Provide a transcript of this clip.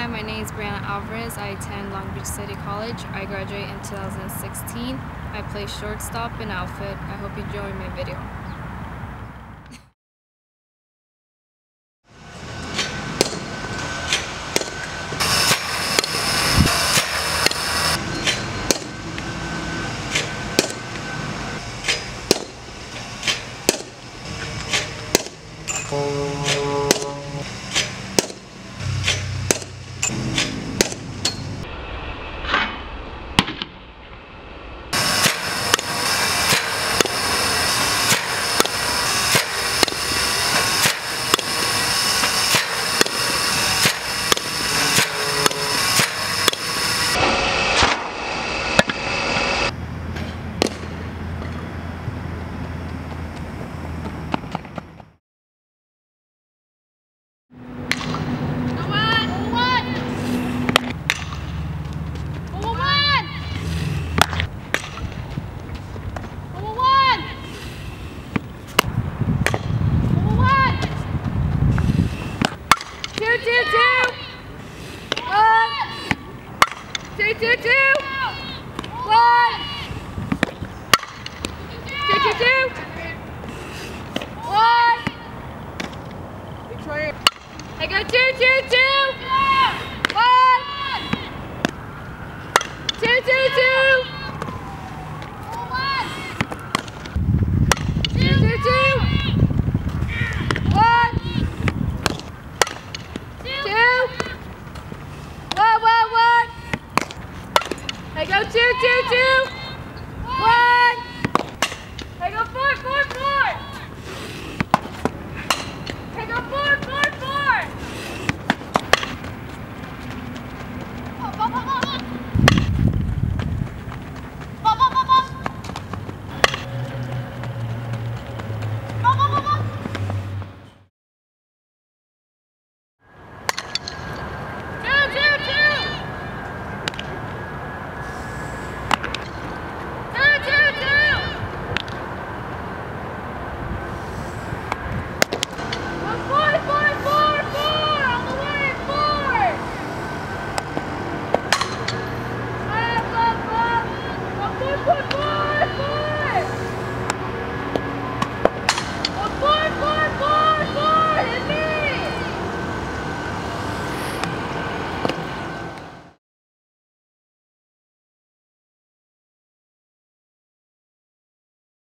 Hi, my name is Brianna Alvarez. I attend Long Beach City College. I graduate in 2016. I play shortstop and outfit. I hope you enjoy my video. Oh. Two, two, two. One. Two, two, two. One. I go two, two, two. I go two, two, two. One. I go four, four.